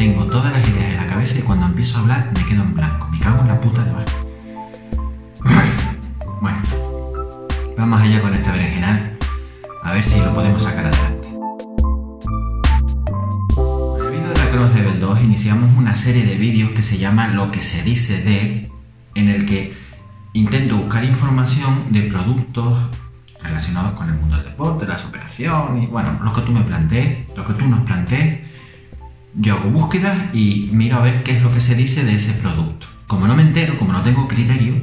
tengo todas las ideas en la cabeza y cuando empiezo a hablar me quedo en blanco. Me cago en la puta de madre. Bueno, vamos allá con este berenjenal. A ver si lo podemos sacar adelante. Con el vídeo de la Cross Level 2 iniciamos una serie de vídeos que se llama Lo que se dice de, en el que intento buscar información de productos relacionados con el mundo del deporte, la superación y bueno, lo que tú me plantees, lo que tú nos plantees. Yo hago búsquedas y miro a ver qué es lo que se dice de ese producto. Como no me entero, como no tengo criterio,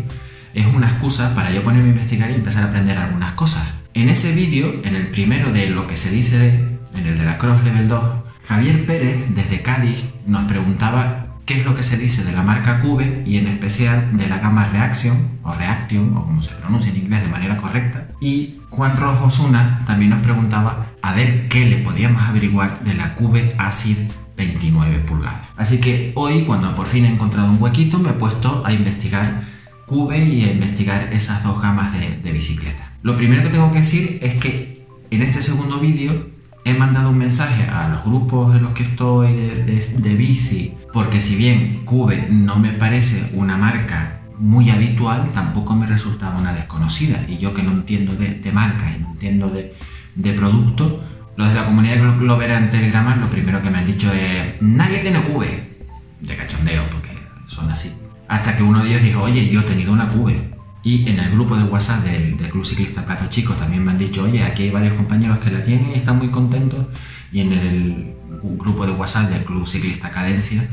es una excusa para yo ponerme a investigar y empezar a aprender algunas cosas. En ese vídeo, en el primero de lo que se dice, en el de la Cross Level 2, Javier Pérez desde Cádiz nos preguntaba qué es lo que se dice de la marca Cube y en especial de la gama Reaction o Reaction o como se pronuncia en inglés de manera correcta. Y Juan Rojo Osuna también nos preguntaba a ver qué le podíamos averiguar de la Cube Acid 29 pulgadas. Así que hoy cuando por fin he encontrado un huequito me he puesto a investigar Cube y a investigar esas dos gamas de, de bicicletas. Lo primero que tengo que decir es que en este segundo vídeo he mandado un mensaje a los grupos de los que estoy de, bici, porque si bien Cube no me parece una marca muy habitual, tampoco me resultaba una desconocida. Y yo que no entiendo de, de marca y no entiendo de, de producto, los de la comunidad globera en Telegram lo primero que me han dicho es, nadie tiene Cube. De cachondeo, porque son así. Hasta que uno de ellos dijo, oye, yo he tenido una Cube. Y en el grupo de WhatsApp del, Club Ciclista Plato Chico también me han dicho, oye, aquí hay varios compañeros que la tienen y están muy contentos. Y en el grupo de WhatsApp del Club Ciclista Cadencia,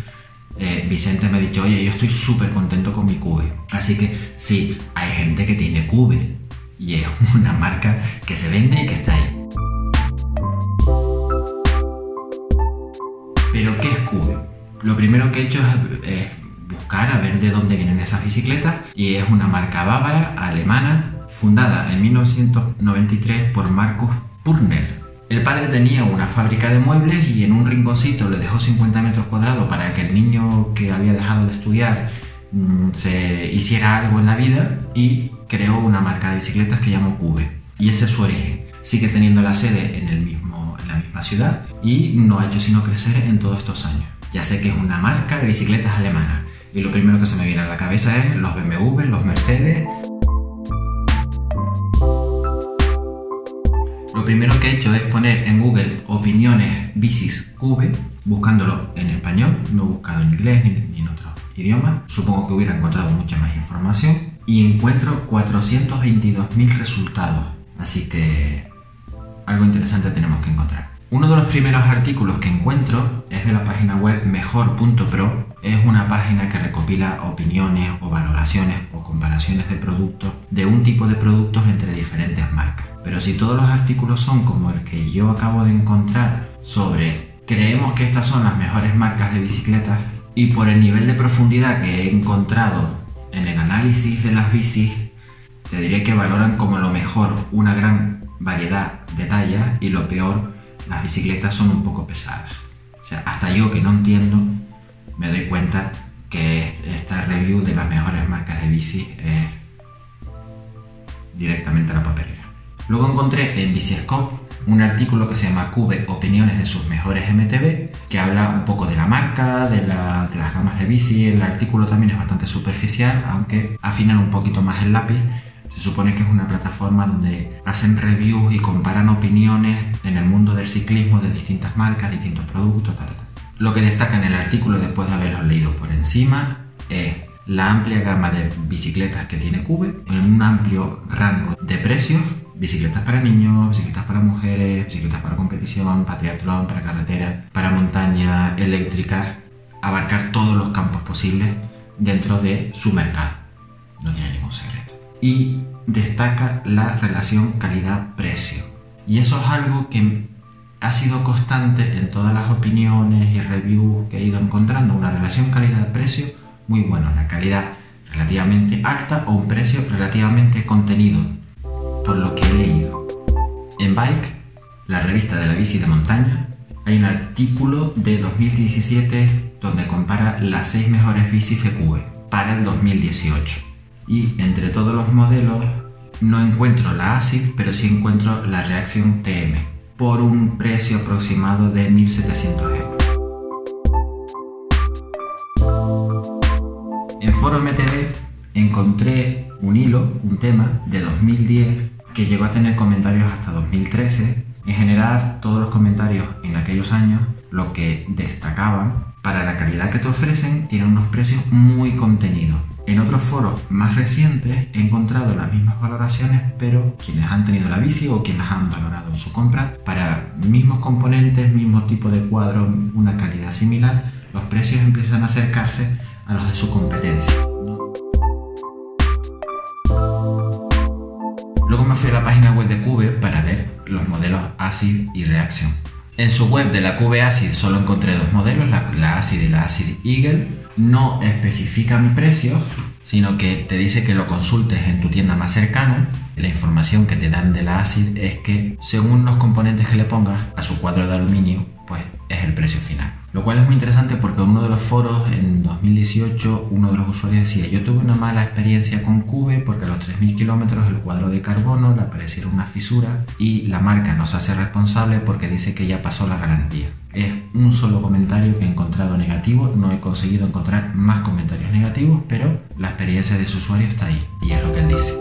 eh, Vicente me ha dicho, oye, yo estoy súper contento con mi Cube. Así que sí, hay gente que tiene Cube. Y es una marca que se vende y que está ahí. Pero ¿qué es Cube? Lo primero que he hecho es buscar a ver de dónde vienen esas bicicletas y es una marca bávara alemana fundada en 1993 por Markus Purner. El padre tenía una fábrica de muebles y en un rinconcito le dejó 50 metros cuadrados para que el niño que había dejado de estudiar mm, se hiciera algo en la vida y creó una marca de bicicletas que llamó Cube. Y ese es su origen. Sigue teniendo la sede en, el mismo, la misma ciudad y no ha hecho sino crecer en todos estos años. Ya sé que es una marca de bicicletas alemana, y lo primero que se me viene a la cabeza es los BMW, los Mercedes. Lo primero que he hecho es poner en Google opiniones bicis Cube, buscándolo en español, no he buscado en inglés ni, en otro idioma. Supongo que hubiera encontrado mucha más información. Y encuentro 422.000 resultados. Así que algo interesante tenemos que encontrar. Uno de los primeros artículos que encuentro es de la página web mejor.pro. Es una página que recopila opiniones o valoraciones o comparaciones de productos de un tipo de productos entre diferentes marcas. Pero si todos los artículos son como el que yo acabo de encontrar sobre creemos que estas son las mejores marcas de bicicletas y por el nivel de profundidad que he encontrado en el análisis de las bicis, te diré que valoran como lo mejor una gran variedad de tallas y lo peor las bicicletas son un poco pesadas. O sea, hasta yo que no entiendo, me doy cuenta que esta review de las mejores marcas de bici es directamente a la papelera. Luego encontré en Biciescope un artículo que se llama Cube Opiniones de sus mejores MTB, que habla un poco de la marca, de, de, las gamas de bici. El artículo también es bastante superficial, aunque afinan un poquito más el lápiz se supone que es una plataforma donde hacen reviews y comparan opiniones en el mundo del ciclismo de distintas marcas, distintos productos, tal, Lo que destaca en el artículo después de haberlo leído por encima es la amplia gama de bicicletas que tiene Cube en un amplio rango de precios, bicicletas para niños, bicicletas para mujeres, bicicletas para competición, para triatlón, para carretera, para montaña, eléctricas, abarcar todos los campos posibles dentro de su mercado. No tiene y destaca la relación calidad-precio. Y eso es algo que ha sido constante en todas las opiniones y reviews que he ido encontrando, una relación calidad-precio muy buena, una calidad relativamente alta o un precio relativamente contenido, por lo que he leído. En Bike, la revista de la bici de montaña, hay un artículo de 2017 donde compara las 6 mejores bicis de Cube para el 2018 y entre todos los modelos no encuentro la ACID, pero sí encuentro la reacción TM por un precio aproximado de 1.700 euros. En Foro MTV encontré un hilo, un tema de 2010 que llegó a tener comentarios hasta 2013 en general, todos los comentarios en aquellos años lo que destacaban para la calidad que te ofrecen tienen unos precios muy contenidos. En otros foros más recientes he encontrado las mismas valoraciones, pero quienes han tenido la bici o quienes han valorado en su compra, para mismos componentes, mismo tipo de cuadro, una calidad similar, los precios empiezan a acercarse a los de su competencia. Me fui a la página web de Cube para ver los modelos ACID y Reaction. En su web de la Cube Acid solo encontré dos modelos, la, la Acid y la Acid Eagle. No especifican precios, sino que te dice que lo consultes en tu tienda más cercana. La información que te dan de la Acid es que según los componentes que le pongas a su cuadro de aluminio, pues es el precio final. Lo cual es muy interesante porque en uno de los foros en 2018 uno de los usuarios decía yo tuve una mala experiencia con Cube porque a los 3.000 kilómetros el cuadro de carbono le aparecieron una fisura y la marca no se hace responsable porque dice que ya pasó la garantía. Es un solo comentario que he encontrado negativo, no he conseguido encontrar más comentarios negativos, pero la experiencia de su usuario está ahí y es lo que él dice.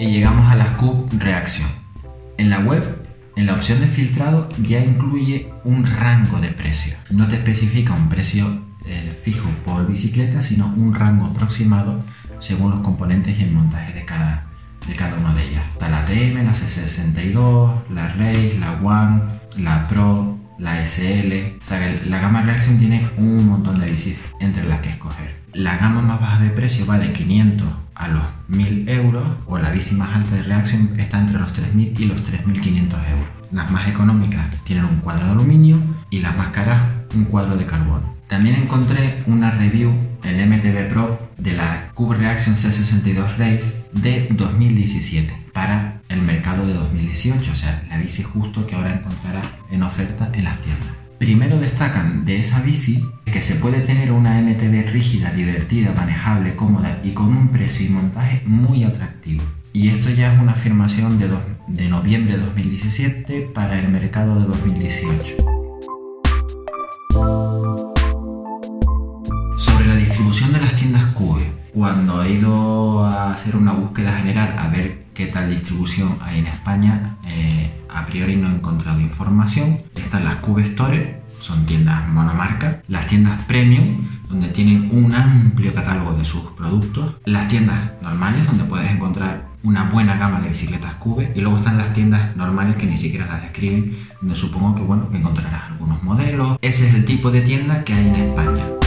Y llegamos a la Cube Reaction. En la web en la opción de filtrado ya incluye un rango de precios. No te especifica un precio eh, fijo por bicicleta, sino un rango aproximado según los componentes y el montaje de cada, de cada una de ellas. Está la TM, la C62, la Race, la One, la Pro, la SL. O sea que la gama Reaction tiene un montón de bicis entre las que escoger. La gama más baja de precio va de 500 a los 1000 euros o la bici más alta de Reaction está entre los 3000 y los 3500 euros. Las más económicas tienen un cuadro de aluminio y las más caras un cuadro de carbono. También encontré una review en MTV Pro de la Cube Reaction C62 Race de 2017 para el mercado de 2018, o sea, la bici justo que ahora encontrarás en oferta en las tiendas. Primero destacan de esa bici que se puede tener una MTB rígida, divertida, manejable, cómoda y con un precio y montaje muy atractivo. Y esto ya es una afirmación de, de noviembre de 2017 para el mercado de 2018. Cuando he ido a hacer una búsqueda general a ver qué tal distribución hay en España, eh, a priori no he encontrado información. Están las Cube Store, son tiendas monomarca, las tiendas premium, donde tienen un amplio catálogo de sus productos, las tiendas normales, donde puedes encontrar una buena gama de bicicletas Cube, y luego están las tiendas normales que ni siquiera las describen, donde supongo que bueno, encontrarás algunos modelos. Ese es el tipo de tienda que hay en España.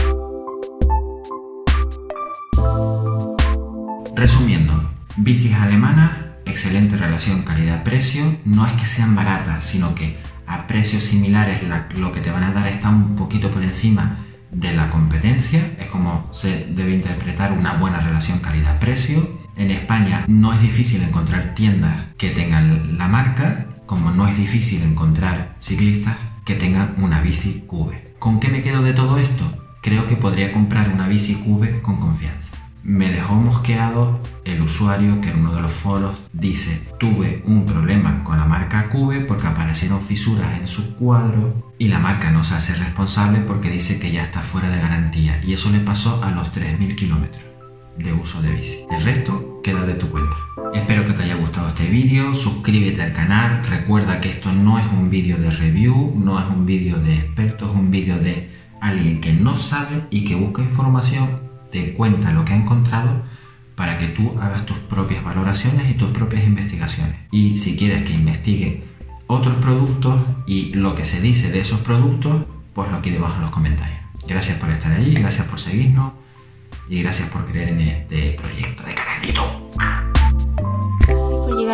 Resumiendo, bicis alemanas, excelente relación calidad-precio, no es que sean baratas, sino que a precios similares lo que te van a dar está un poquito por encima de la competencia, es como se debe interpretar una buena relación calidad-precio. En España no es difícil encontrar tiendas que tengan la marca, como no es difícil encontrar ciclistas que tengan una bici Cube. ¿Con qué me quedo de todo esto? Creo que podría comprar una bici Cube con confianza me dejó mosqueado el usuario que en uno de los foros dice tuve un problema con la marca Cube porque aparecieron fisuras en su cuadro y la marca no se hace responsable porque dice que ya está fuera de garantía y eso le pasó a los 3.000 kilómetros de uso de bici. El resto queda de tu cuenta. Espero que te haya gustado este vídeo, suscríbete al canal, recuerda que esto no es un vídeo de review, no es un vídeo de expertos, es un vídeo de alguien que no sabe y que busca información te cuenta lo que ha encontrado para que tú hagas tus propias valoraciones y tus propias investigaciones. Y si quieres que investigue otros productos y lo que se dice de esos productos, pues lo aquí debajo en los comentarios. Gracias por estar allí, gracias por seguirnos y gracias por creer en este proyecto de canalito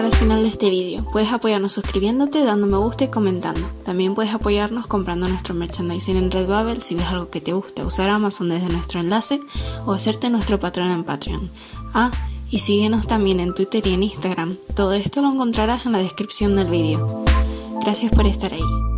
al final de este vídeo. Puedes apoyarnos suscribiéndote, dando me gusta y comentando. También puedes apoyarnos comprando nuestro merchandising en Redbubble si ves algo que te guste, usar Amazon desde nuestro enlace o hacerte nuestro patrón en Patreon. Ah, y síguenos también en Twitter y en Instagram. Todo esto lo encontrarás en la descripción del vídeo. Gracias por estar ahí.